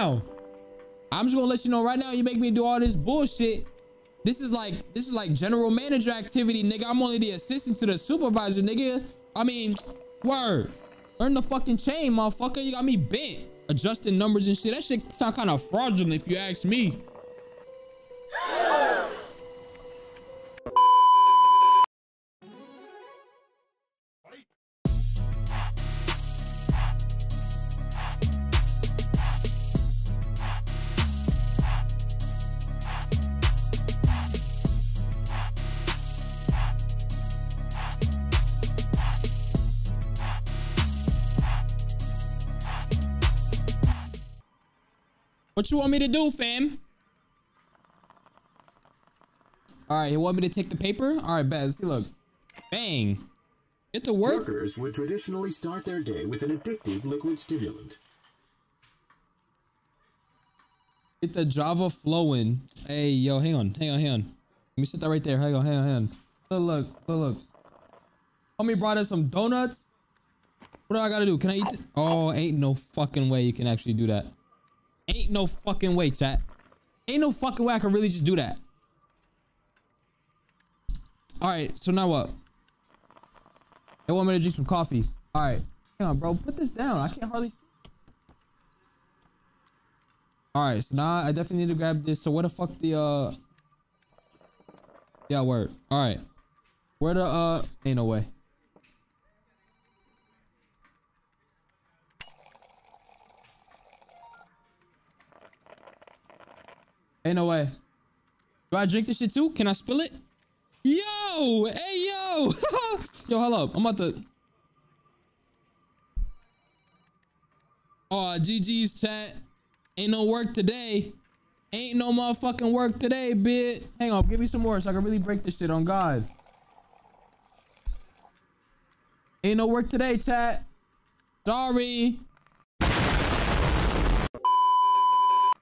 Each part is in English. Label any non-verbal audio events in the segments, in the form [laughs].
now. I'm just gonna let you know right now. You make me do all this bullshit. This is like this is like general manager activity, nigga. I'm only the assistant to the supervisor, nigga. I mean, word. Learn the fucking chain, motherfucker. You got me bent. Adjusting numbers and shit. That shit sound kind of fraudulent if you ask me. What you want me to do, fam? All right, you want me to take the paper? All right, bet. See, look. Bang. Get to work. Workers would traditionally start their day with an addictive liquid stimulant. Get the Java flowing. Hey, yo, hang on, hang on, hang on. Let me set that right there. Hang on, hang on, hang on. Look, look, look, look. Homie brought us some donuts. What do I gotta do? Can I eat this? Oh, ain't no fucking way you can actually do that. Ain't no fucking way, chat. Ain't no fucking way I can really just do that. All right, so now what? They want me to drink some coffee. All right, hang on, bro. Put this down. I can't hardly. See. All right, so now I definitely need to grab this. So where the fuck the uh? Yeah, word. All right, where the uh? Ain't no way. Ain't no way. Do I drink this shit too? Can I spill it? Yo! Hey, yo! [laughs] yo, hold up. I'm about to... Oh, GG's chat. Ain't no work today. Ain't no motherfucking work today, bitch. Hang on. Give me some more so I can really break this shit on God. Ain't no work today, chat. Sorry.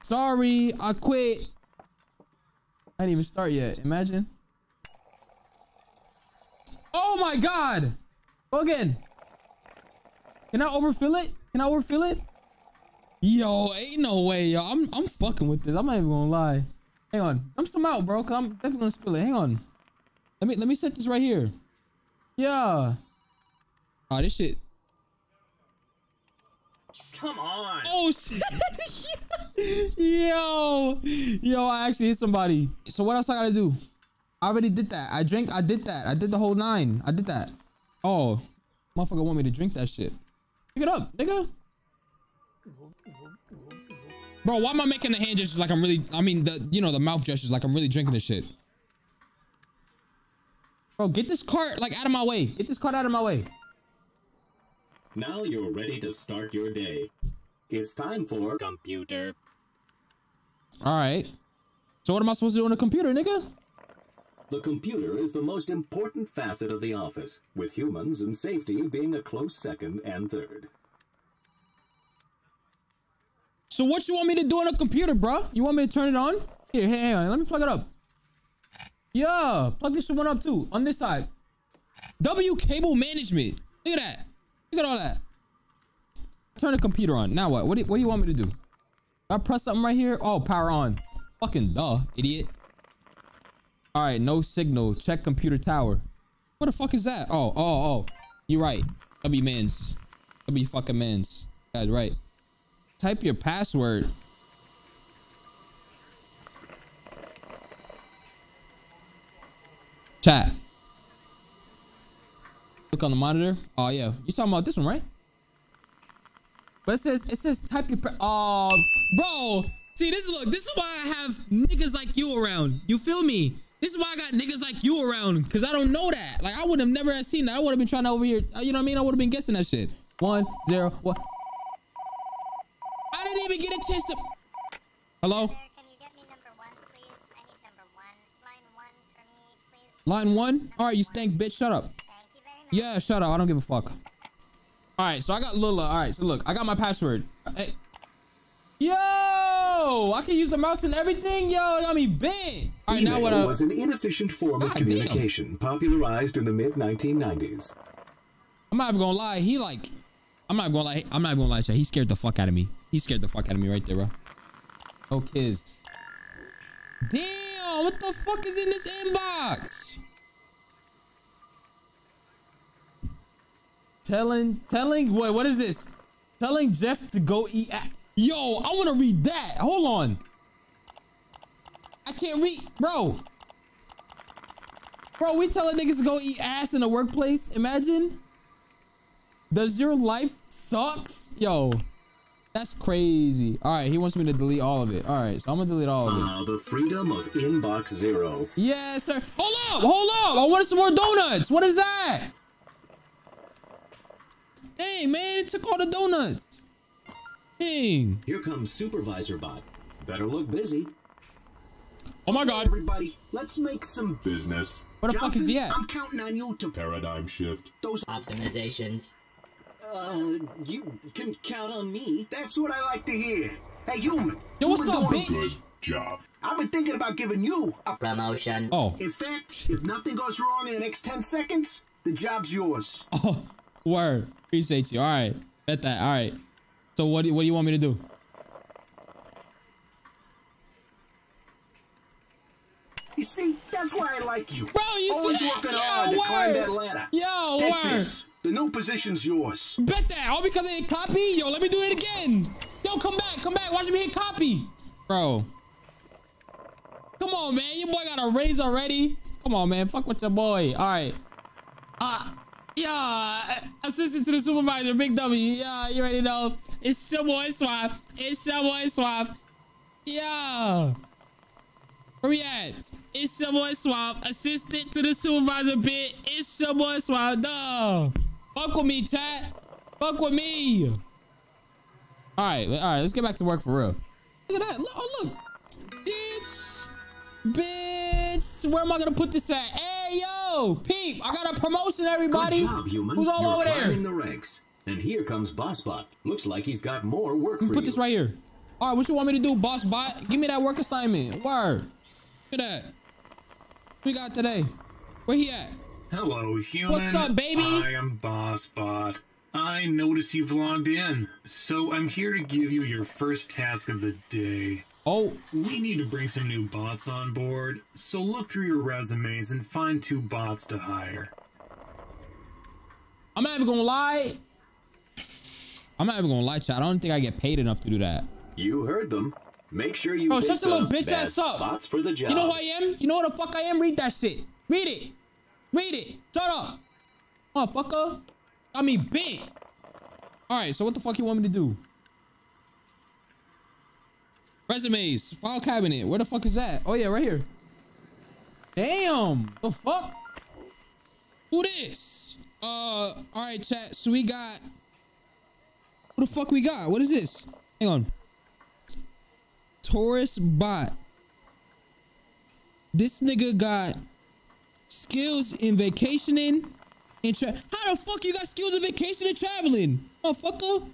Sorry, I quit. I didn't even start yet. Imagine. Oh my god. Go again. Can I overfill it? Can I overfill it? Yo, ain't no way, yo. I'm I'm fucking with this. I'm not even gonna lie. Hang on. I'm some out, bro. Cause I'm definitely gonna spill it. Hang on. Let me let me set this right here. Yeah. Oh, this shit. Come on. Oh shit. [laughs] Yo. Yo, I actually hit somebody. So what else I gotta do? I already did that. I drank. I did that. I did the whole nine. I did that. Oh, motherfucker want me to drink that shit. Pick it up, nigga. Bro, why am I making the hand gestures like I'm really, I mean, the, you know, the mouth gestures like I'm really drinking this shit. Bro, get this cart like out of my way. Get this cart out of my way. Now you're ready to start your day. It's time for Computer. All right. So what am I supposed to do on a computer, nigga? the computer is the most important facet of the office, with humans and safety being a close second and third. So what you want me to do on a computer, bro? You want me to turn it on? Here, hang on. Let me plug it up. Yeah, plug this one up too. On this side. W cable management. Look at that. Look at all that. Turn the computer on. Now what? What do, what do you want me to do? I press something right here? Oh, power on. Fucking duh, idiot. All right, no signal. Check computer tower. What the fuck is that? Oh, oh, oh. You're right. W mans. W fucking mans. Guys, right. Type your password. Chat. Look on the monitor. Oh yeah, you talking about this one, right? But it says it says type your. Oh, bro. See, this look. This is why I have niggas like you around. You feel me? This is why I got niggas like you around, cause I don't know that. Like I would have never have seen that. I would have been trying to over here. Uh, you know what I mean? I would have been guessing that shit. One zero one. I didn't even get a chance to. Hello. Sir, can you get me number one, please? I need number one. Line one for me, please. Line one. All right, you stank bitch. Shut up. Thank you very much. Yeah, shut up. I don't give a fuck. All right, so I got Lula. All right, so look, I got my password. Hey. Yo, I can use the mouse and everything. Yo, it got me bent. All right, now what? I, was an inefficient form of God damn. communication popularized in the mid 1990s. I'm not even gonna lie. He like, I'm not gonna lie. I'm not even gonna lie. He scared the fuck out of me. He scared the fuck out of me right there, bro. Oh, kids. Damn, what the fuck is in this inbox? Telling, telling, what, what is this? Telling Jeff to go eat. Yo, I want to read that. Hold on. I can't read, bro. Bro, we telling niggas to go eat ass in the workplace. Imagine. Does your life sucks? Yo, that's crazy. All right, he wants me to delete all of it. All right, so I'm gonna delete all of it. Ah, the freedom of Inbox Zero. Yes, sir. Hold up, hold up. I wanted some more donuts. What is that? Dang, man, it took all the donuts. Dang. Here comes Supervisor Bot. Better look busy. Oh my God. Everybody, let's make some Business. Where the fuck is he at? I'm counting on you to Paradigm shift. those. Optimizations. Uh, you can count on me. That's what I like to hear. Hey, human. Yo, you what's been up, doing- bitch? Good job. I've been thinking about giving you a. Promotion. Oh, In fact, if nothing goes wrong in the next 10 seconds, the job's yours. [laughs] oh, word. Appreciate you. All right, bet that. All right. So what do what do you want me to do? You see, that's why I like you. Bro, you Always see that? working Yo, hard to climb that ladder. Yo, Take word. this. The new position's yours. Bet that. All because I didn't copy? Yo, let me do it again. Yo, come back. Come back. Watch me hit copy. Bro. Come on, man. Your boy got a raise already. Come on, man. Fuck with your boy. All right. Uh, yeah. Uh, assistant to the supervisor, Big W. Yeah, you already know. It's your boy Swap. It's your boy Swap. Yeah. Where we at? It's your boy Swamp, assistant to the supervisor bit. It's your boy Swamp. Duh. Fuck with me, chat. Fuck with me. All right, all right. Let's get back to work for real. Look at that. Look, oh look, bitch, bitch. Where am I gonna put this at? Hey, yo, peep. I got a promotion, everybody. Good job, human. Who's all You're over there? climbing the ranks. And here comes BossBot. Looks like he's got more work for Put you. this right here. All right, what you want me to do, boss bot? Give me that work assignment. Word. Look at that. What we got today? Where he at? Hello, human. What's up, baby? I am BossBot. I notice you've logged in, so I'm here to give you your first task of the day. Oh, We need to bring some new bots on board, so look through your resumes and find two bots to hire. I'm not even gonna lie. I'm not even gonna lie, chat. I don't think I get paid enough to do that. You heard them. Make sure you Oh, pick shut the your little bitch ass up. spots for the job. You know who I am? You know what the fuck I am? Read that shit. Read it. Read it. Shut up. Motherfucker. I mean, bent. Alright, so what the fuck you want me to do? Resumes. File cabinet. Where the fuck is that? Oh, yeah, right here. Damn. The fuck? Who this? Uh, alright, chat. So we got... Who the fuck we got? What is this? Hang on. Taurus bot. This nigga got skills in vacationing and tra- How the fuck you got skills in vacation and traveling? Motherfucker.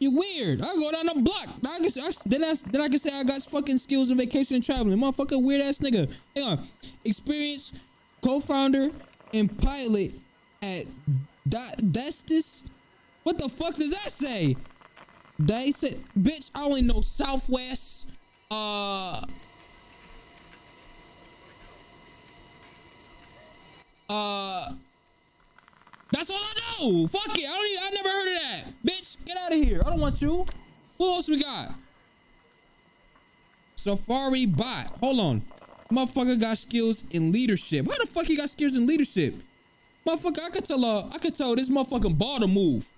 You weird. I go down the block. I can, I, then, I, then I can say I got fucking skills in vacation and traveling. Motherfucker, weird ass nigga. Hang on. Experience, co-founder, and pilot at Dot Destis. What the fuck does that say? They said, bitch, I only know Southwest. Uh. Uh. That's all I know. Fuck it. I don't. Even, I never heard of that. Bitch, get out of here. I don't want you. Who else we got? Safari bot. Hold on. Motherfucker got skills in leadership. How the fuck he got skills in leadership? Motherfucker, I could tell. Uh, I could tell this motherfucking ball to move.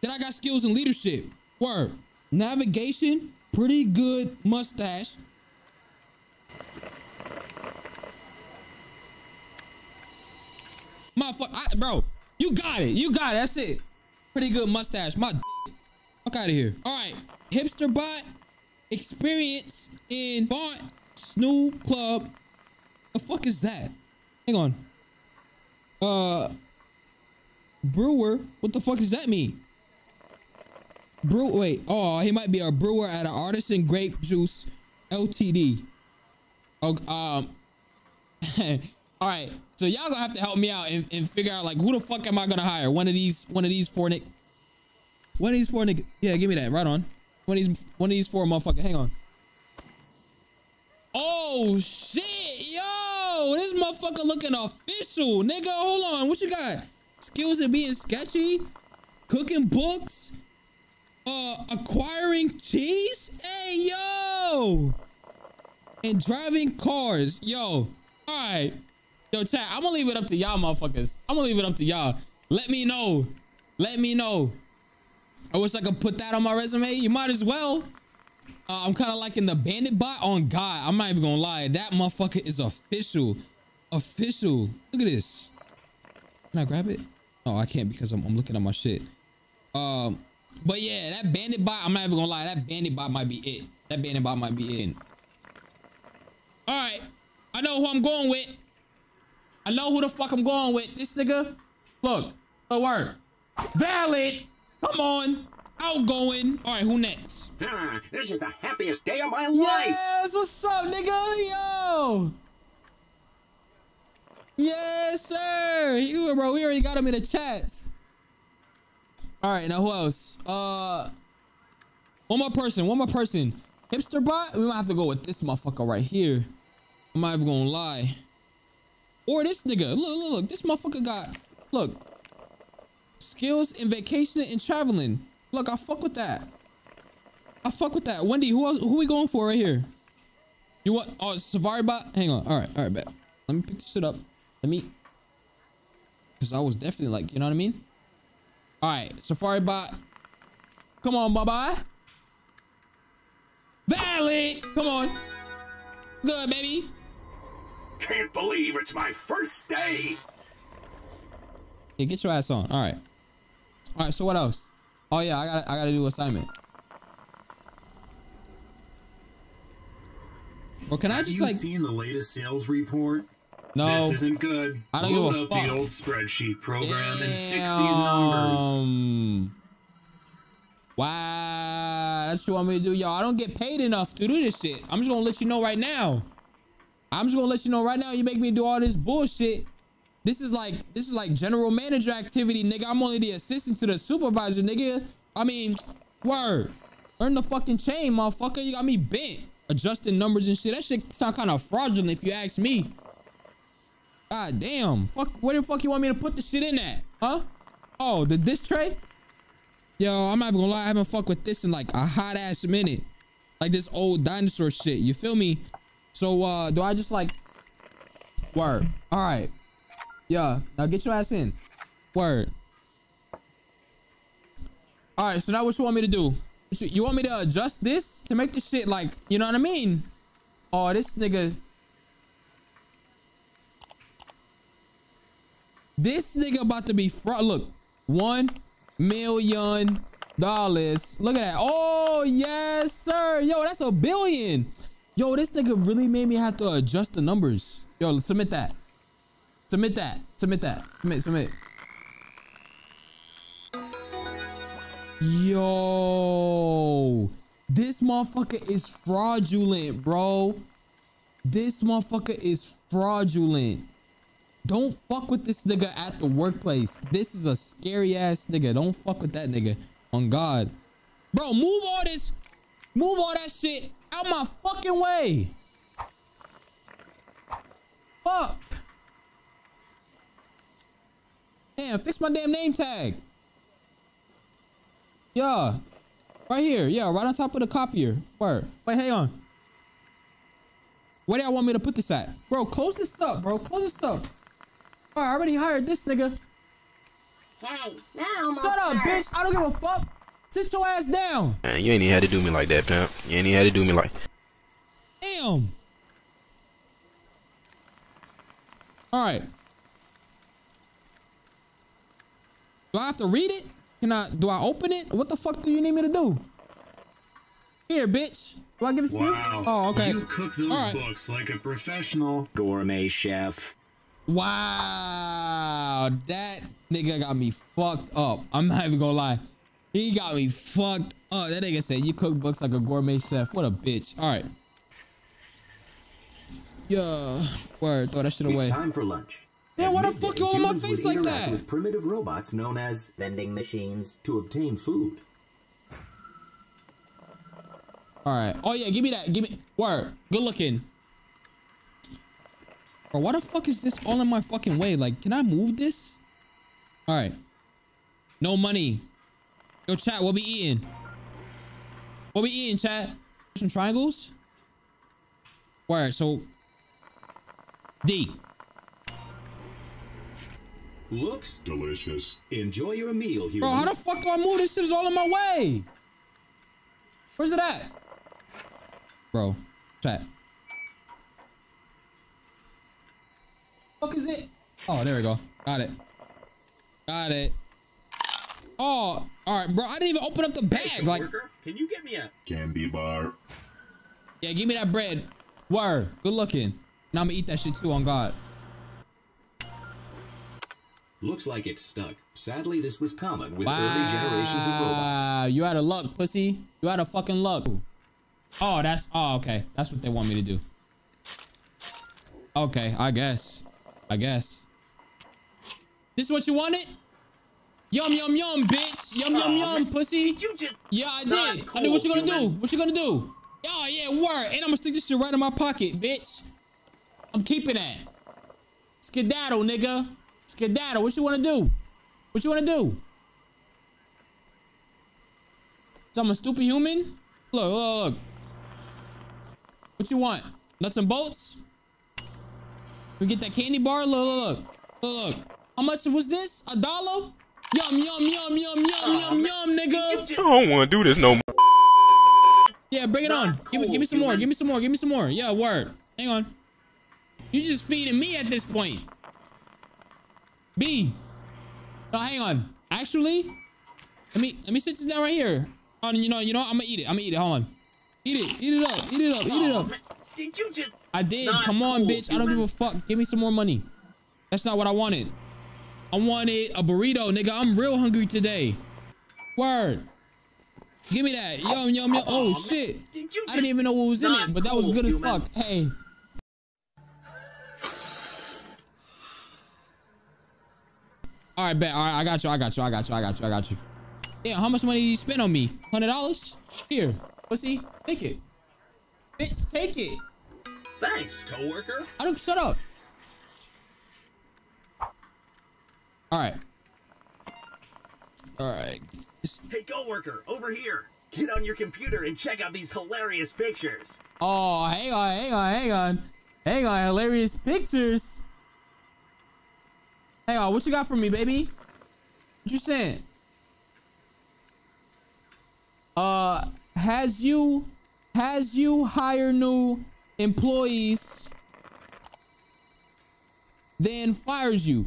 Then I got skills in leadership. Word. Navigation, pretty good mustache. Motherfucker, bro, you got it. You got it. That's it. Pretty good mustache. My fuck out of here. All right, hipster bot, experience in Bot Snoop Club. The fuck is that? Hang on. Uh, brewer. What the fuck does that mean? Brew. Wait. Oh, he might be a brewer at an Artisan Grape Juice Ltd. Oh, um. [laughs] all right. So y'all gonna have to help me out and, and figure out like who the fuck am I gonna hire? One of these. One of these four nick. One of these four nick. Yeah, give me that. Right on. One of these. One of these four motherfucker. Hang on. Oh shit, yo, this motherfucker looking official, nigga. Hold on, what you got? Skills at being sketchy, cooking books, uh, acquiring cheese. Hey, yo, and driving cars, yo. All right, yo, chat. I'm gonna leave it up to y'all, motherfuckers. I'm gonna leave it up to y'all. Let me know. Let me know. I wish I could put that on my resume. You might as well. Uh, I'm kind of liking the bandit bot on God. I'm not even gonna lie. That motherfucker is official. Official. Look at this. Can I grab it? Oh, I can't because I'm, I'm looking at my shit. Um, but yeah, that bandit bot, I'm not even gonna lie. That bandit bot might be it. That bandit bot might be it. All right. I know who I'm going with. I know who the fuck I'm going with. This nigga. Look. The word. Valid. Come on. Outgoing. All right, who next? Ah, this is the happiest day of my life. Yes, what's up, nigga? Yo. Yes, sir. You, bro, we already got him in the chats. All right, now who else? Uh, one more person. One more person. Hipster bot. We might have to go with this motherfucker right here. I'm not even gonna lie. Or this nigga. Look, look, look. This motherfucker got. Look. Skills in vacation and traveling. Look, I fuck with that. I fuck with that. Wendy, who else, who we going for right here? You want? Oh, Safari bot. Hang on. All right, all right, bet. Let me pick this shit up. Let me. Cause I was definitely like, you know what I mean? All right, Safari bot. Come on, bye bye. Valid. Come on. Good, baby. Can't believe it's my first day. Yeah, get your ass on. All right. All right. So what else? Oh yeah, I got I got to do assignment. Well, can I Have just you like seen the latest sales report? no? This isn't good. I don't Load give a up the old spreadsheet program and fix these numbers. Damn. Wow, that's what you want me to do, y'all. I don't get paid enough to do this shit. I'm just gonna let you know right now. I'm just gonna let you know right now. You make me do all this bullshit. This is like this is like general manager activity, nigga. I'm only the assistant to the supervisor, nigga. I mean, word. Earn the fucking chain, motherfucker. You got me bent. Adjusting numbers and shit. That shit sound kind of fraudulent if you ask me. God damn. Fuck, where the fuck you want me to put the shit in at? Huh? Oh, the disc tray? Yo, I'm not even gonna lie. I haven't fucked with this in like a hot ass minute. Like this old dinosaur shit. You feel me? So, uh, do I just like... Word. All right. Yeah. Now get your ass in. Word. All right. So now what you want me to do? You want me to adjust this to make this shit like, you know what I mean? Oh, this nigga... This nigga about to be fraud. Look, one million dollars. Look at that. Oh, yes, sir. Yo, that's a billion. Yo, this nigga really made me have to adjust the numbers. Yo, submit that. Submit that. Submit that. Submit, submit. Yo, this motherfucker is fraudulent, bro. This motherfucker is fraudulent. Don't fuck with this nigga at the workplace. This is a scary ass nigga. Don't fuck with that nigga. On God. Bro, move all this. Move all that shit out my fucking way. Fuck. Damn, fix my damn name tag. Yeah. Right here. Yeah, right on top of the copier. Word. Wait, hang on. Where do y'all want me to put this at? Bro, close this up, bro. Close this up. Oh, I already hired this nigga. Dang, that almost Shut up, bitch. I don't give a fuck. Sit your ass down. Man, you ain't even had to do me like that, pimp. You ain't even had to do me like. Damn. All right. Do I have to read it? Can I? Do I open it? What the fuck do you need me to do? Here, bitch. Do I give this to you? Wow. Oh, okay. You cook those All right. books like a professional. Gourmet chef. Wow, that nigga got me fucked up. I'm not even gonna lie. He got me fucked up. That nigga said you cook books like a gourmet chef. What a bitch. All right. Yeah. Word. Throw that shit away. It's time for lunch. Yeah, At why the fuck you on my humans face would like interact that? With primitive robots known as vending machines. to obtain food. All right. Oh yeah, give me that. Give me word. Good looking. Bro, why the fuck is this all in my fucking way? Like, can I move this? All right. No money. Yo, chat, what we eating? What we eating, chat? Some triangles? Where? So, D. Looks Delicious. Enjoy your meal, human. Bro, how the fuck do I move? This shit is all in my way. Where's it at? Bro, chat. Fuck is it? Oh, there we go. Got it. Got it. Oh, all right, bro. I didn't even open up the bag. Like, Worker, can you get me a Candy bar. yeah, give me that bread. Word. Good looking. Now I'm gonna eat that shit too on God. Looks like it's stuck. Sadly, this was common with early generations of robots. Wow, you out of luck, pussy. You out of fucking luck. Oh, that's oh okay. That's what they want me to do. Okay, I guess. I guess. This is what you wanted? Yum yum yum, bitch. Yum yum ah, yum, pussy. You just Yeah, I did. I did. What you cool, gonna do? What you gonna do? Oh yeah, word. And I'm gonna stick this shit right in my pocket, bitch. I'm keeping that. Skedaddle, nigga. Skedaddle. What you wanna do? What you wanna do? So I'm a stupid human? Look, look, look. What you want? Nuts and bolts? We get that candy bar? Look, look, look. Look, look. How much was this? A dollar? Yum, yum, yum, yum, yum, yum, yum, nigga. I don't want to do this no more. Yeah, bring it on. Not Give me, give me cool, some more. Give me some more. Give me some more. Yeah, word. Hang on. You just feeding me at this point. B. No, hang on. Actually, let me let me sit this down right here. On, you know, you know, I'm gonna eat it. I'm gonna eat it. Hold on. Eat it. Eat it up. Eat it up. Eat it up. man, Did you just I did. Not Come on, cool, bitch. I don't give a fuck. Give me some more money. That's not what I wanted. I wanted a burrito, nigga. I'm real hungry today. Word. Give me that. Yum, yum, yum. Oh, man. shit. I didn't even know what was in it, but that was good as fuck. Hey. All right, bet. All right, I got you. I got you. I got you. I got you. I got you. Yeah, how much money did you spend on me? Hundred dollars? Here, pussy. Take it. Bitch, take it. Thanks, coworker. I don't shut up. All right. All right. Hey, coworker, over here. Get on your computer and check out these hilarious pictures. Oh, hang on, hang on, hang on. Hang on, hilarious pictures. Hang on, what you got for me, baby? What you saying? Uh, has you, has you hire new employees, then fires you?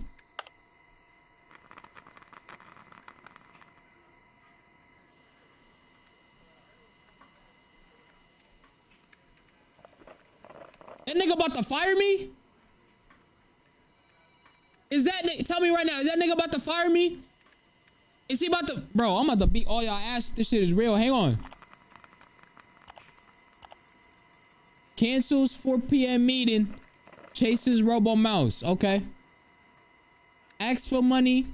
That nigga to fire me? Is that tell me right now? Is that nigga about to fire me? Is he about to bro? I'm about to beat all y'all ass. This shit is real. Hang on. Cancels 4 p.m. meeting. Chases Robo Mouse. Okay. Asks for money.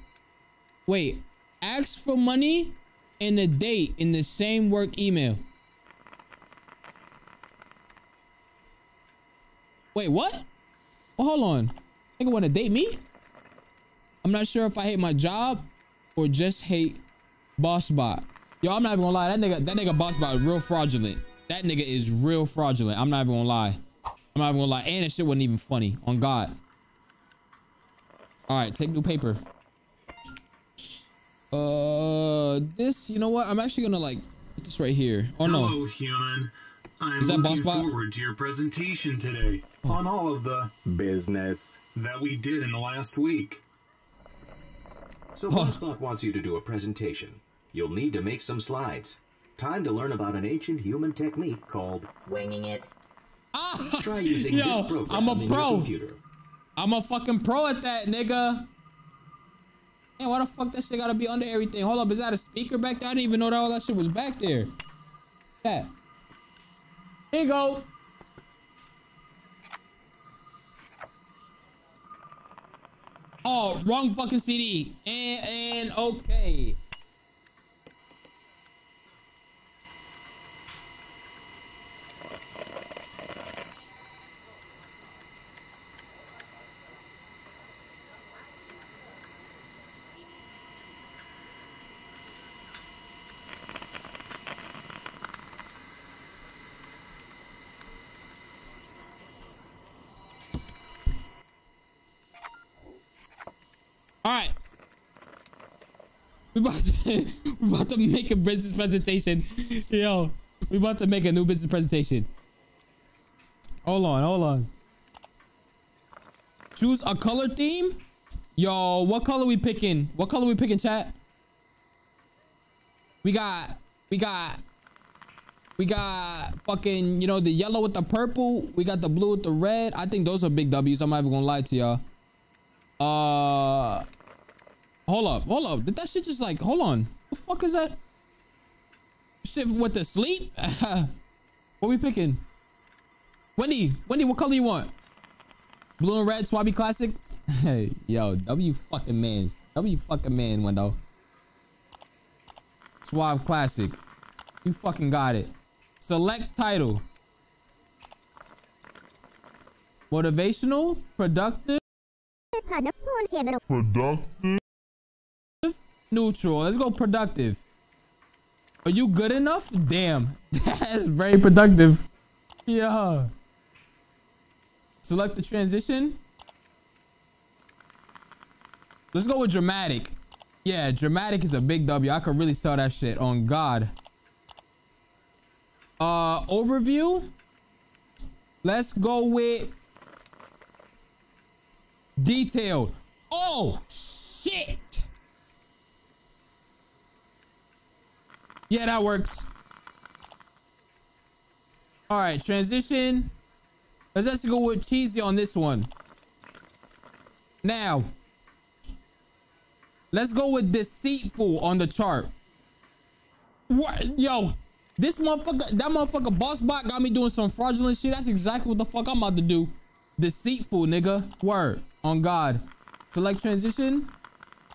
Wait. Asks for money and a date in the same work email. Wait, what? Well, hold on. Nigga want to date me? I'm not sure if I hate my job or just hate Boss Bot. Yo, I'm not even gonna lie. That nigga, that nigga Boss Bot is real fraudulent. That nigga is real fraudulent. I'm not even gonna lie. I'm not even gonna lie. And that shit wasn't even funny. On God. All right, take new paper. Uh, this. You know what? I'm actually gonna like put this right here. Oh no. Hello, human. I'm looking Boss forward to your presentation today on all of the Business. that we did in the last week. So BossBot wants you to do a presentation. You'll need to make some slides. Time to learn about an ancient human technique called Winging it. Ah, try using yo, this program I'm a pro. computer. I'm a fucking pro at that, nigga. Man, why the fuck that shit gotta be under everything? Hold up, is that a speaker back there? I didn't even know that all that shit was back there. That. Here you go. Oh, wrong fucking CD. And, and okay. All right. We about to, [laughs] we about to make a business presentation. Yo, we about to make a new business presentation. Hold on, hold on. Choose a color theme. Yo, what color we picking? What color we picking, chat? We got, we got, we got fucking, you know, the yellow with the purple. We got the blue with the red. I think those are big W's. I'm not even gonna lie to y'all. Uh, hold up, hold up. Did that shit just like, hold on. The fuck is that? Shit with the sleep? [laughs] what we picking? Wendy, Wendy, what color you want? Blue and red, Swabby Classic. [laughs] Hey, yo, W fucking man's. W fucking man, window. Suave Classic. You fucking got it. Select title. Motivational, productive, productive, neutral. Let's go productive. Are you good enough? Damn. [laughs] That's very productive. Yeah. Select the transition. Let's go with dramatic. Yeah, dramatic is a big W. I could really sell that shit on God. Uh, overview. Let's go with detailed. Oh, shit. Yeah, that works. All right, transition. Let's just go with cheesy on this one. Now, let's go with deceitful on the chart. What? Yo, this motherfucker, that motherfucker boss bot got me doing some fraudulent shit. That's exactly what the fuck I'm about to do. Deceitful, nigga. Word. On God. Select transition.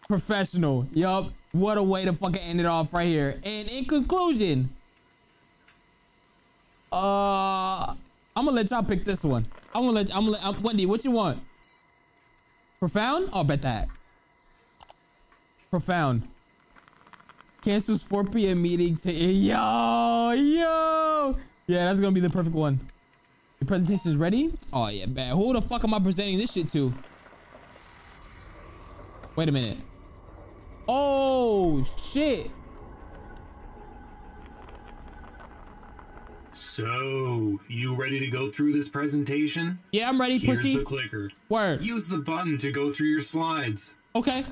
Professional. Yup. What a way to fucking end it off right here. And in conclusion, uh, I'm gonna let y'all pick this one. I'm gonna let, I'm gonna let, um, Wendy, what you want? Profound? I'll bet that. Profound. Cancels 4 p.m. meeting to, yo, yo. Yeah, that's gonna be the perfect one. Your presentation is ready? Oh, yeah, bet. Who the fuck am I presenting this shit to? Wait a minute. Oh, shit. So, you ready to go through this presentation? Yeah, I'm ready, Here's pussy. the clicker. Word. Use the button to go through your slides. Okay.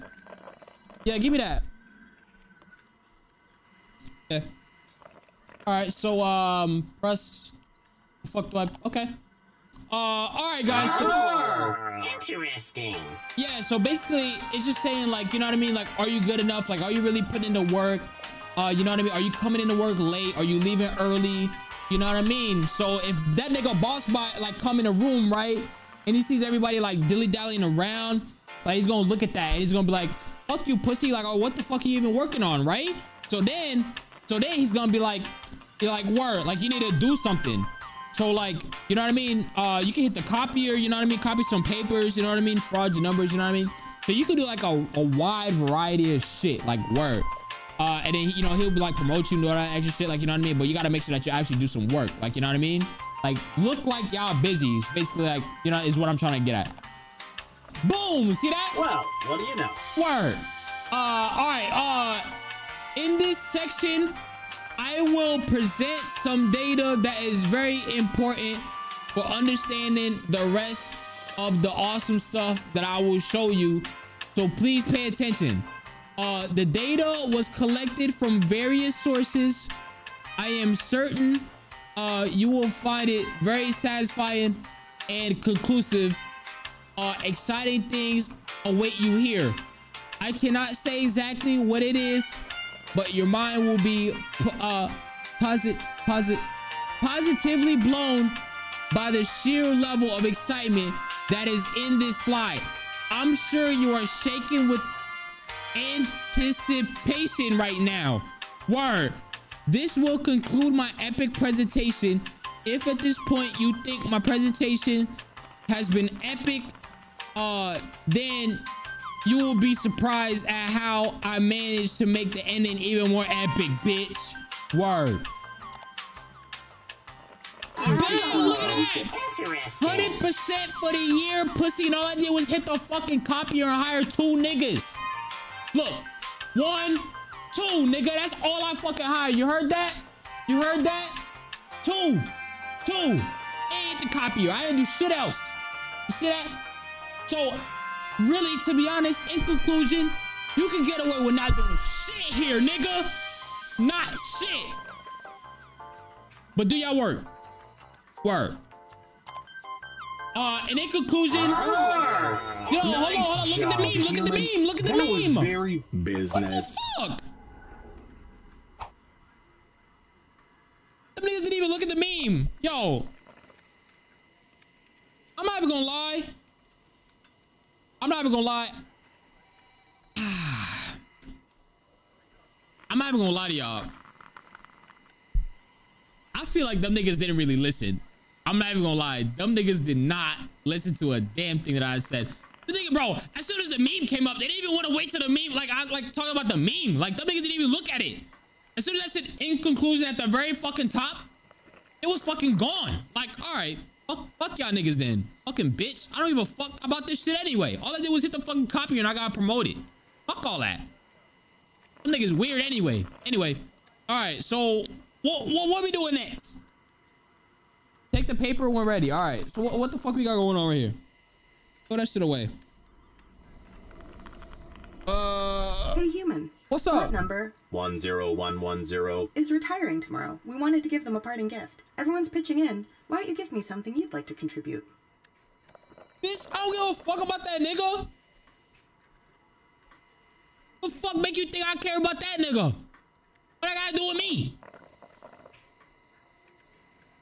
Yeah, give me that. Yeah. All right, so um, press. Fuck do I? Okay. Uh, all right, guys. So, interesting. yeah, so basically, it's just saying like, you know what I mean? Like, are you good enough? Like, are you really putting in the work? Uh, you know what I mean? Are you coming into work late? Are you leaving early? You know what I mean? So if that nigga boss bot like come in a room, right? And he sees everybody like dilly dallying around, like he's gonna look at that and he's gonna be like, fuck you, pussy. Like, oh, what the fuck are you even working on, right? So then, so then he's gonna be like, you're like, word, like you need to do something. So like, you know what I mean? Uh, you can hit the copier, you know what I mean? Copy some papers, you know what I mean? Fraud your numbers, you know what I mean? So you can do like a, a wide variety of shit, like word. Uh, and then, you know, he'll be like promote you and all that extra shit, like, you know what I mean? But you gotta make sure that you actually do some work, like, you know what I mean? Like, look like y'all busy. It's basically like, you know, is what I'm trying to get at. Boom! See that? Well, what do you know? Word. Uh, all right. Uh, in this section, I will present some data that is very important for understanding the rest of the awesome stuff that I will show you. So please pay attention. Uh, the data was collected from various sources. I am certain uh, you will find it very satisfying and conclusive. Uh, exciting things await you here. I cannot say exactly what it is, but your mind will be uh, posit posit positively blown by the sheer level of excitement that is in this slide. I'm sure you are shaking with anticipation right now. Word. This will conclude my epic presentation. If at this point you think my presentation has been epic, uh, then you will be surprised at how I managed to make the ending even more epic, bitch. Word. Hundred percent for the year, pussy, and all I did was hit the fucking copier and hire two niggas. Look, one, two, nigga. That's all I fucking hired. You heard that? You heard that? Two, two, and the copier. I didn't do shit else. You see that? So, really, to be honest, in conclusion, you can get away with not doing shit here, nigga. Not shit. But do y'all work? Work. Uh, and in conclusion, yo, hold on, hold on, look at the meme, look at the meme, look at the that was meme. very What the business. fuck? Them niggas didn't even look at the meme. Yo. I'm not even gonna lie. I'm not even gonna lie. [sighs] I'm not even gonna lie to y'all. I feel like them niggas didn't really listen. I'm not even gonna lie. Them niggas did not listen to a damn thing that I said. The nigga, bro, as soon as the meme came up, they didn't even want to wait till the meme. Like, I like talking about the meme. Like, them niggas didn't even look at it. As soon as I said in conclusion at the very fucking top, it was fucking gone. Like, all right, fuck, fuck y'all niggas then. Fucking bitch. I don't give a fuck about this shit anyway. All I did was hit the fucking copy and I got promoted. Fuck all that. Them niggas weird anyway. Anyway, all right, so what, what, what we doing next? Take the paper when ready. All right, so what, what the fuck we got going on right here? Throw that shit away. Uh, Hey, human. what's What up? number 10110. is retiring tomorrow? We wanted to give them a parting gift. Everyone's pitching in. Why don't you give me something you'd like to contribute? Bitch, I don't give a fuck about that nigga. What the fuck make you think I care about that nigga? What I gotta do with me?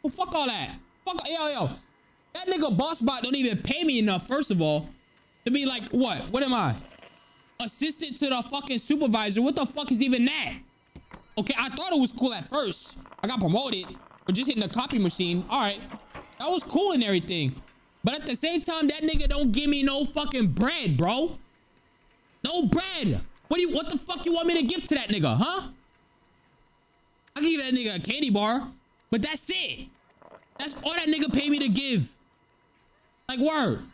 Well, fuck all that. Fuck, yo, yo. That nigga boss bot don't even pay me enough, first of all, to be like, what? What am I? Assistant to the fucking supervisor. What the fuck is even that? Okay, I thought it was cool at first. I got promoted for just hitting the copy machine. All right, that was cool and everything. But at the same time, that nigga don't give me no fucking bread, bro. No bread. What do you? What the fuck you want me to give to that nigga, huh? I can give that nigga a candy bar, but that's it. That's all that nigga pay me to give. Like word.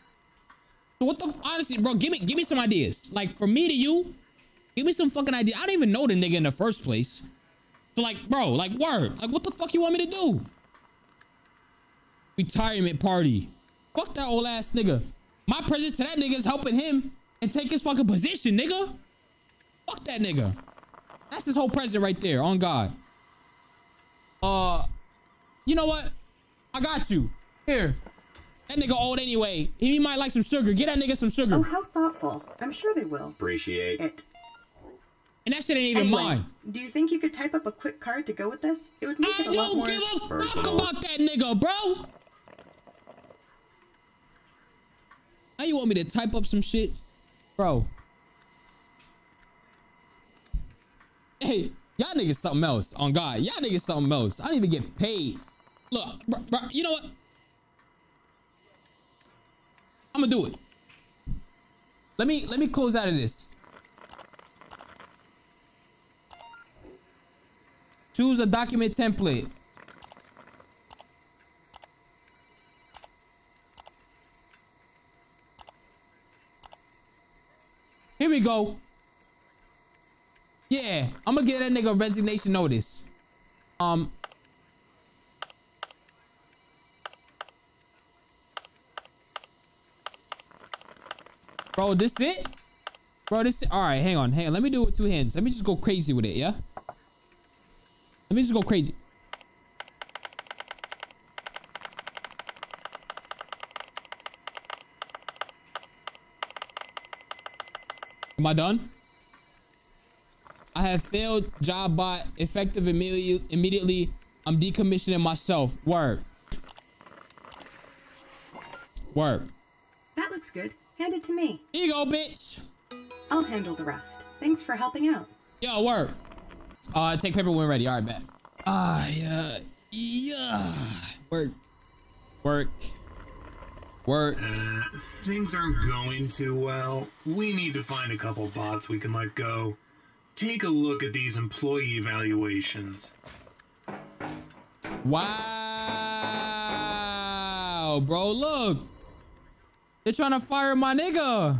So what the? Honestly, bro, give me give me some ideas. Like from me to you, give me some fucking idea. I don't even know the nigga in the first place. So like, bro, like word. Like what the fuck you want me to do? Retirement party. Fuck that old ass nigga. My present to that nigga is helping him and take his fucking position, nigga. Fuck that nigga. That's his whole present right there, on God. Uh, you know what? I got you. Here. That nigga old anyway. He might like some sugar. Get that nigga some sugar. Oh, how thoughtful. I'm sure they will. Appreciate. It. And that shit ain't even Anyway, mine. Do you think you could type up a quick card to go with this? It would make I it a lot more... I don't give a fuck about that nigga, bro. Now you want me to type up some shit? Bro. Hey, y'all niggas something else. On God. Y'all niggas something else. I don't even get paid. Look, bro, bro, you know what? I'm gonna do it. Let me let me close out of this. Choose a document template. Here we go. Yeah, I'm gonna get that nigga a resignation notice. Um. Bro, this it? Bro, this it? all right. Hang on, hang on. Let me do it with two hands. Let me just go crazy with it. Yeah. Let me just go crazy. Am I done? I have failed job bot effective immediately. Immediately, I'm decommissioning myself. Word. Word. That looks good. Hand it to me. Here you go, bitch. I'll handle the rest. Thanks for helping out. Yo, word. Uh, take paper when ready. All right, bet. Ah, yeah, yeah. Work, work, work. Uh, things aren't going too well. We need to find a couple bots we can let go. Take a look at these employee evaluations. Wow. bro. Look. They're trying to fire my nigga.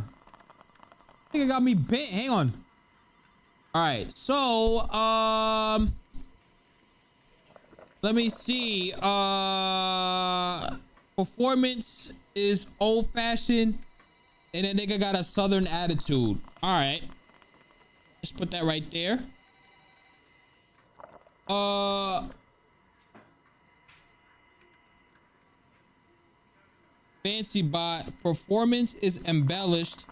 Nigga got me bent. Hang on. All right. So, um, let me see. Uh, performance is old fashioned, and that nigga got a southern attitude. All right. Just put that right there. Uh. Fancy bot. Performance is embellished.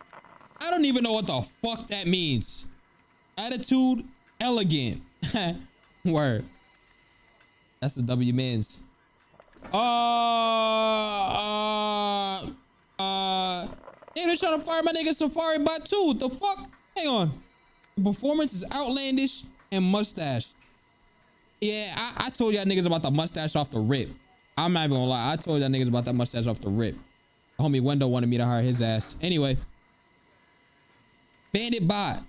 I don't even know what the fuck that means. Attitude, elegant. [laughs] Word. That's the W men's. Uh, uh, uh, they're trying to fire my nigga Safari bot too. The fuck? Hang on. The performance is outlandish and mustache. Yeah, I, I told y'all niggas about the mustache off the rip. I'm not even gonna lie. I told y'all niggas about that mustache off the rip. Homie Wendo wanted me to hire his ass. Anyway. Bandit bot.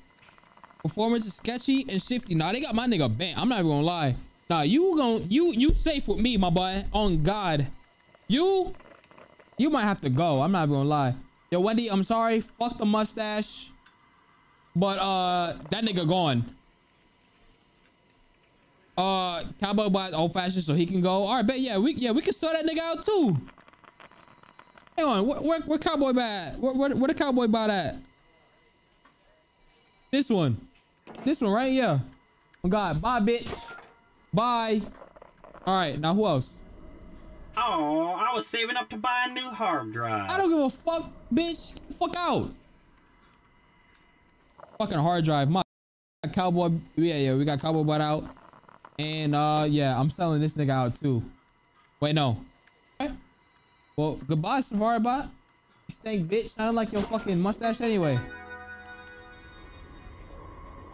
Performance is sketchy and shifty. Nah, they got my nigga bent. I'm not even gonna lie. Nah, you gon' you you safe with me, my boy. On God. You you might have to go. I'm not gonna lie. Yo, Wendy, I'm sorry. Fuck the mustache. But uh that nigga gone. Uh Cowboy Bot old fashioned so he can go. Alright, bet yeah, we yeah, we can sell that nigga out too. Hang on, where, where, where Cowboy Bot at? Where, where, where the Cowboy Bot at? This one. This one right here. Oh god, bye bitch. Bye. Alright, now who else? Oh, I was saving up to buy a new hard drive. I don't give a fuck, bitch. Fuck out. Fucking hard drive. My cowboy. Yeah, yeah, we got cowboy butt out. And uh yeah, I'm selling this nigga out too. Wait, no. Okay. Well, goodbye, Safari bot. You stink bitch. I don't like your fucking mustache anyway.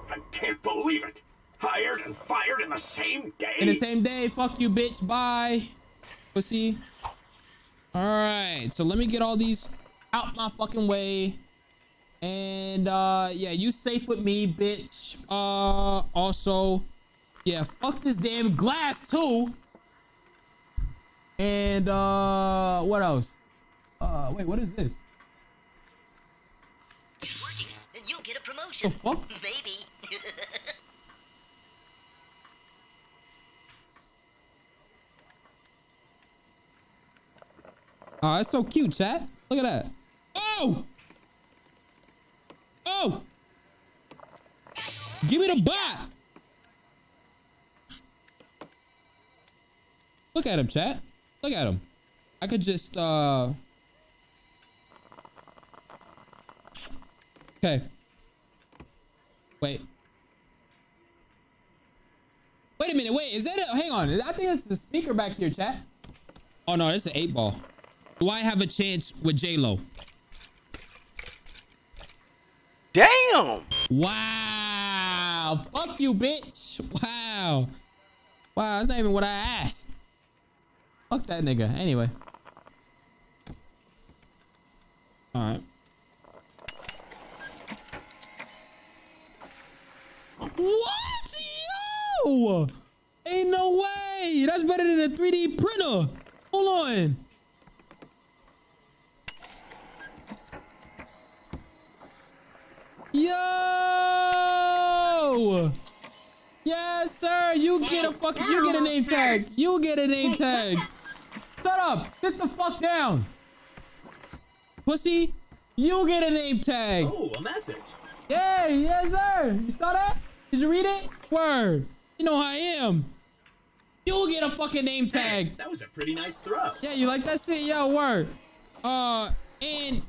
I can't believe it. Hired and fired in the same day. In the same day, fuck you, bitch. Bye. Pussy. Alright, so let me get all these out my fucking way. And uh yeah, you safe with me, bitch. Uh also, yeah, fuck this damn glass too. And uh what else? Uh wait, what is this? Then you'll get a promotion. The fuck? Maybe. Oh, that's so cute, chat. Look at that. Oh! Oh! Give me the bot! Look at him, chat. Look at him. I could just, uh... Okay. Wait. Wait a minute, wait, is that a, hang on, I think it's the speaker back here, chat. Oh no, it's an eight ball. Do I have a chance with J-Lo? Damn! Wow. Fuck you, bitch. Wow. Wow, that's not even what I asked. Fuck that nigga. Anyway. Alright. What? Yo! Ain't no way! That's better than a 3D printer! Hold on. Yo! Yes, sir. You get a fucking. You get a name tag. You get a name tag. Shut up. Sit the fuck down. Pussy. You get a name tag. Oh, a message. Yeah, yes, sir. You saw that? Did you read it? Word. You know how I am. You'll get a fucking name tag. Hey, that was a pretty nice throw. Yeah, you like that shit? Yo, word. Uh, and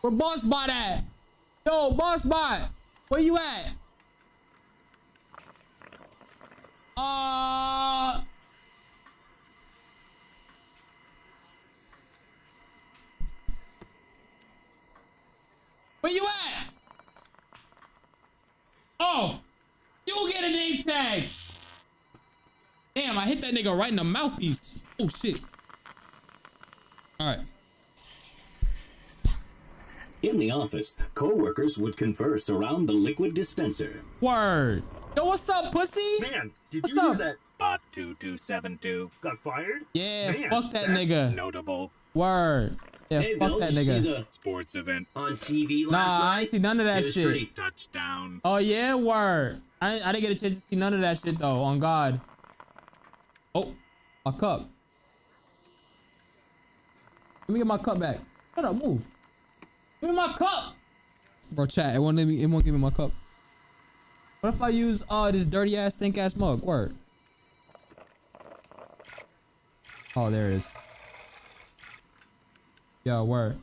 where Boss Bot at? Yo, Boss Bot, where you at? Uh. Where you at? Oh, you'll get a name tag. Damn, I hit that nigga right in the mouthpiece. Oh shit. All right. In the office, co-workers would converse around the liquid dispenser. Word. Yo, what's up, pussy? Man, did What's you up? hear that Bot two two seven two got fired. Yeah, Man, fuck that that's nigga. Notable Word. Yeah, Hey, fuck Bill, that did you see nigga. the sports event. on TV Nah, last I night? ain't see none of that shit. pretty- Touchdown. Oh yeah, word. I I didn't get a chance to see none of that shit though. On God. Oh, my cup. Let me get my cup back. Shut up, move. Give me my cup. Bro, chat. It won't let me. It won't give me my cup. What if I use uh this dirty ass stink ass mug? Word. Oh, there it is. Yeah, word.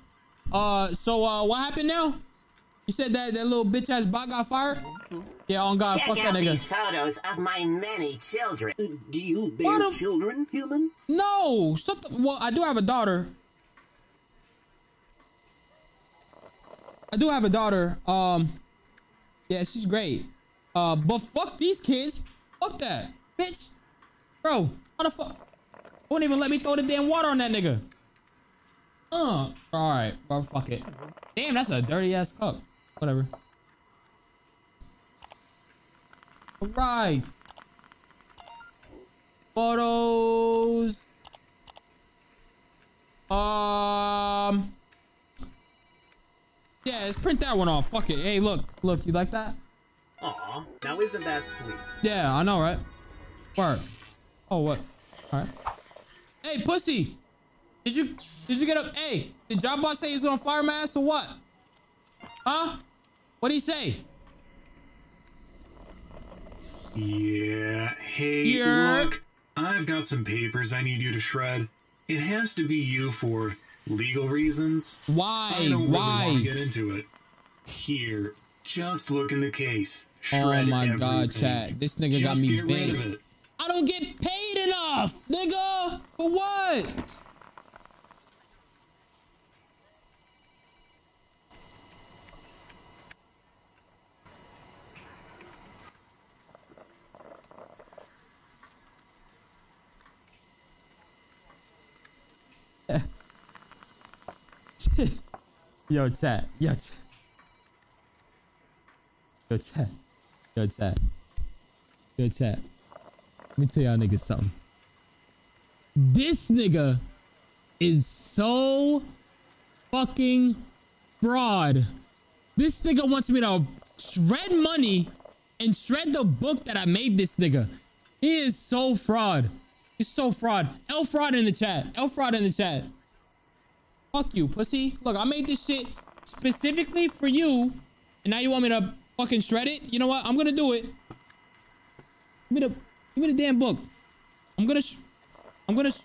Uh, so uh, what happened now? You said that that little bitch ass bot got fired? Yeah, on God, Check fuck that out nigga. these photos of my many children. Do you bear children, human? No, shut the. Well, I do have a daughter. I do have a daughter. Um, yeah, she's great. Uh, but fuck these kids. Fuck that, bitch. Bro, how the fuck? Won't even let me throw the damn water on that nigga. Uh, all right, bro, fuck it. Damn, that's a dirty ass cup. Whatever. All right. Photos. Um. Yeah, let's print that one off. Fuck it. Hey, look, look. You like that? Aw, now isn't that sweet? Yeah, I know, right? Word. Oh, what? All right. Hey, pussy. Did you did you get up? Hey, did job boss say he's gonna fire my ass or what? Huh? What would he say? Yeah. Hey, look. I've got some papers I need you to shred. It has to be you for legal reasons. Why? I don't really Why? want to get into it. Here, just look in the case. Oh Shred my god, chat. This nigga got me big. I don't get paid enough, nigga. For what? Yo, chat. Yo, chat. Yo, chat. Yo, chat. Yo, chat. Let me tell y'all niggas something. This nigga is so fucking fraud. This nigga wants me to shred money and shred the book that I made this nigga. He is so fraud. He's so fraud. L fraud in the chat. L fraud in the chat. Fuck you, pussy. Look, I made this shit specifically for you. And now you want me to fucking shred it? You know what? I'm gonna do it. Give me the, give me the damn book. I'm gonna, I'm gonna. Sh-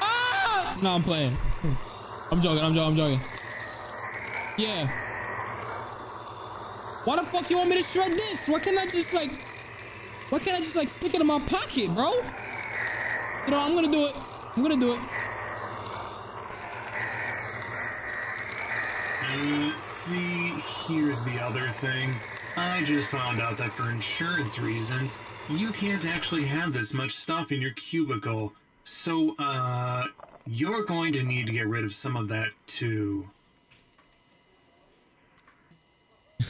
ah! No, I'm playing. I'm joking. I'm joking. I'm joking. Yeah. Why the fuck you want me to shred this? Why can't I just like, why can't I just like stick it in my pocket, bro? You know, I'm gonna do it. I'm gonna do it. See, here's the other thing. I just found out that for insurance reasons, you can't actually have this much stuff in your cubicle. So, uh, you're going to need to get rid of some of that too.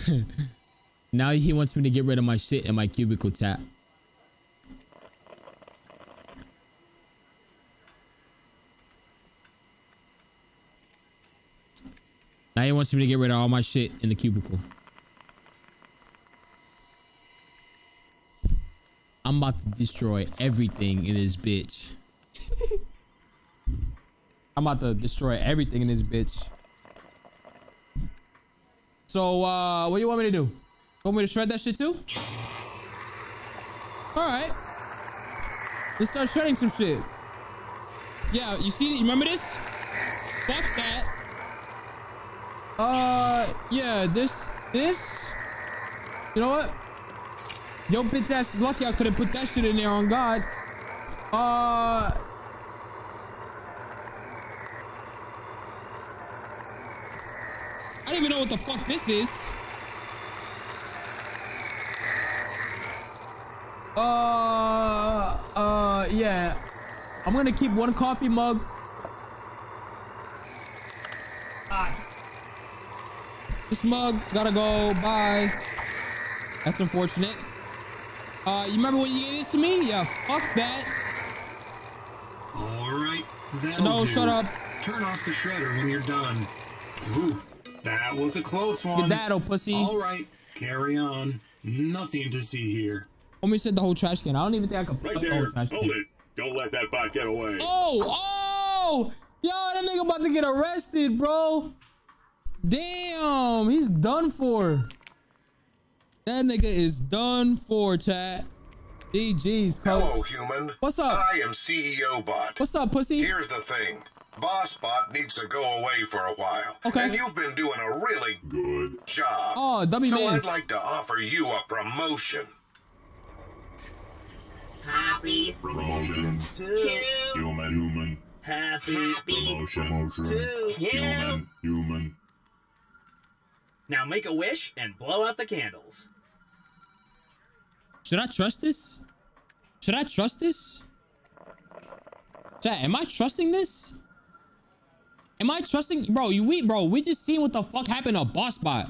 [laughs] Now he wants me to get rid of my shit in my cubicle chat. Now he wants me to get rid of all my shit in the cubicle. I'm about to destroy everything in this bitch. [laughs] I'm about to destroy everything in this bitch. So, uh, what do you want me to do? Want me to shred that shit too? All right. Let's start shredding some shit. Yeah, you see, you remember this? Fuck that. Uh, yeah, this, this. You know what? Yo, bitch ass is lucky I could have put that shit in there on God. Uh. Don't even know what the fuck this is. Uh. uh, yeah. I'm gonna keep one coffee mug. This mug's gotta go. Bye. That's unfortunate. Uh, you remember when you gave this to me? Yeah, fuck that. All right, No, do. shut up. Turn off the shredder when you're done. Ooh, that was a close one. Skedaddle, pussy. All right, carry on. Nothing to see here. Homie said the whole trash can. I don't even think I could Right put the whole there. trash can. Hold it. Don't let that bot get away. Oh, oh! Yo, that nigga about to get arrested, bro. Damn, he's done for. That nigga is done for, chat. GG's, coach. Hello, human. What's up? I am CEO Bot. What's up, pussy? Here's the thing. Boss Bot needs to go away for a while. Okay. And you've been doing a really good job. Oh, dummy So mans. I'd like to offer you a promotion. Happy. Promotion. Two. Human. Human. Happy. Happy. Promotion. Two. Human. Human. Now make a wish and blow out the candles. Should I trust this? Should I trust this? Chat, am I trusting this? Am I trusting, bro? You we, bro? We just seen what the fuck happened to a Boss Bot.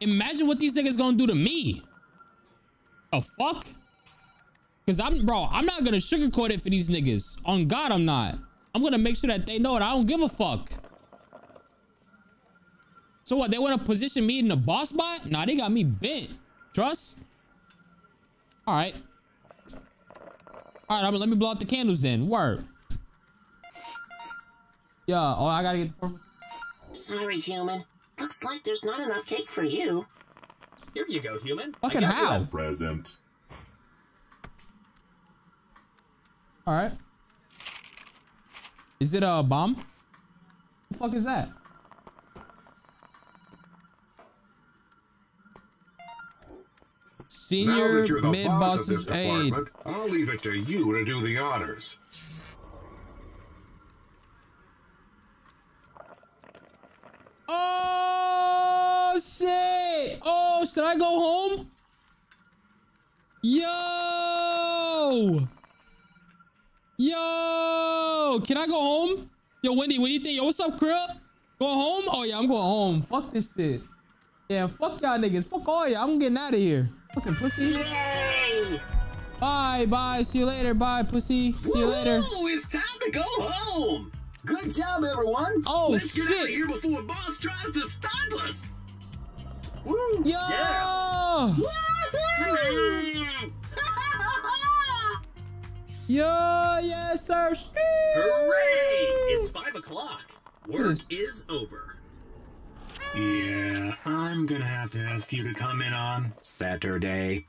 Imagine what these niggas gonna do to me. A fuck? Cause I'm, bro. I'm not gonna sugarcoat it for these niggas. On God, I'm not. I'm gonna make sure that they know that I don't give a fuck. So what? They want to position me in the boss bot? Nah, they got me bent. Trust? All right. All right, I'm, let me blow out the candles then. Word. Yeah. Oh, I gotta get. The... Sorry, human. Looks like there's not enough cake for you. Here you go, human. Fucking I how? Present. All right. Is it a bomb? What The fuck is that? Senior that mid boss of this boss's aid. department, I'll leave it to you to do the honors. Oh shit! Oh, should I go home? Yo! Yo! Can I go home? Yo, Wendy, what do you think? Yo, what's up, Krill? Go home? Oh yeah, I'm going home. Fuck this shit. Yeah, fuck y'all niggas. Fuck all y'all. I'm getting out of here. Fucking pussy. Yay! Bye, bye. See you later. Bye, pussy. See you later. It's time to go home. Good job, everyone. Oh Let's get out of here before boss tries to stop us. Woo. Yo! Come on. [laughs] Yo, yes, sir. Hooray! It's five o'clock. Work Yes. is over. Yeah, I'm gonna have to ask you to come in on. Saturday.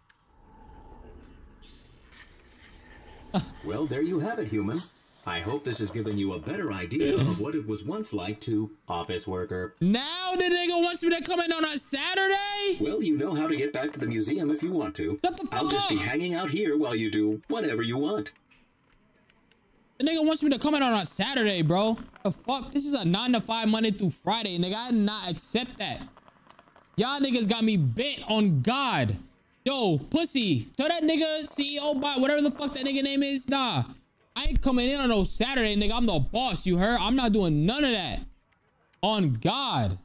well, there you have it, human. I hope this has given you a better idea of what it was once like to office worker. Now the nigga wants me to come in on a Saturday? Well, you know how to get back to the museum if you want to. Shut the fuck I'll just be hanging out here while you do whatever you want. The nigga wants me to come in on a Saturday, bro. The fuck? This is a 9 to 5 Monday through Friday, nigga. I did not accept that. Y'all niggas got me bent on God. Yo, pussy. Tell that nigga CEO bot, whatever the fuck that nigga name is. Nah. I ain't coming in on no Saturday, nigga. I'm the boss, you heard? I'm not doing none of that. On God.